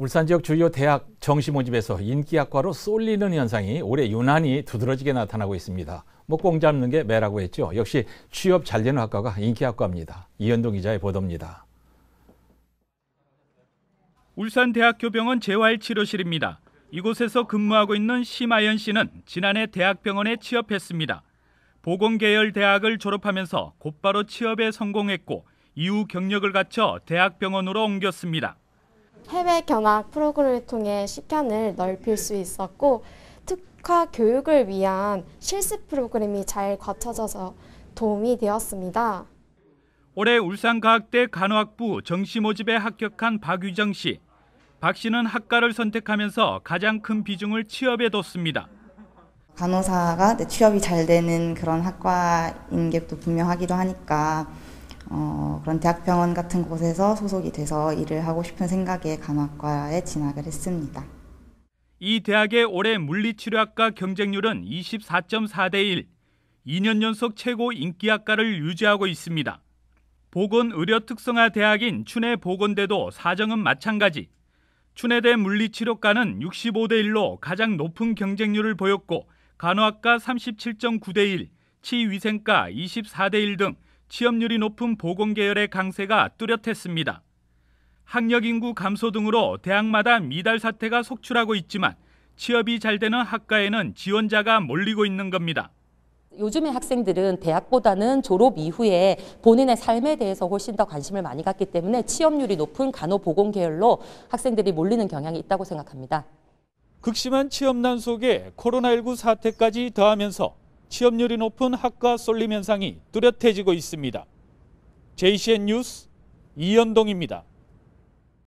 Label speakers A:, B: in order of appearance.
A: 울산 지역 주요 대학 정시 모집에서 인기학과로 쏠리는 현상이 올해 유난히 두드러지게 나타나고 있습니다. 뭐꽁 잡는 게 매라고 했죠. 역시 취업 잘 되는 학과가 인기학과입니다. 이현동 기자의 보도입니다.
B: 울산대학교병원 재활치료실입니다. 이곳에서 근무하고 있는 심아연 씨는 지난해 대학병원에 취업했습니다. 보건계열 대학을 졸업하면서 곧바로 취업에 성공했고 이후 경력을 갖춰 대학병원으로 옮겼습니다.
C: 해외 견학 프로그램을 통해 식견을 넓힐 수 있었고 특화 교육을 위한 실습 프로그램이 잘 갖춰져서 도움이 되었습니다.
B: 올해 울산과학대 간호학부 정시 모집에 합격한 박유정 씨. 박 씨는 학과를 선택하면서 가장 큰 비중을 취업에 뒀습니다.
D: 간호사가 내 취업이 잘 되는 그런 학과인 게 또 분명하기도 하니까 어, 그런 대학병원 같은 곳에서 소속이 돼서 일을 하고 싶은 생각에 간호학과에 진학을 했습니다.
B: 이 대학의 올해 물리치료학과 경쟁률은 24.4대 1, 2년 연속 최고 인기학과를 유지하고 있습니다. 보건의료 특성화 대학인 춘해 보건대도 사정은 마찬가지. 춘해대 물리치료과는 65대 1로 가장 높은 경쟁률을 보였고 간호학과 37.9대 1, 치위생과 24대 1등 취업률이 높은 보건계열의 강세가 뚜렷했습니다. 학력 인구 감소 등으로 대학마다 미달 사태가 속출하고 있지만 취업이 잘 되는 학과에는 지원자가 몰리고 있는 겁니다.
E: 요즘의 학생들은 대학보다는 졸업 이후에 본인의 삶에 대해서 훨씬 더 관심을 많이 갖기 때문에 취업률이 높은 간호보건 계열로 학생들이 몰리는 경향이 있다고 생각합니다.
B: 극심한 취업난 속에 코로나19 사태까지 더하면서 취업률이 높은 학과 쏠림 현상이 뚜렷해지고 있습니다. JCN 뉴스 이현동입니다.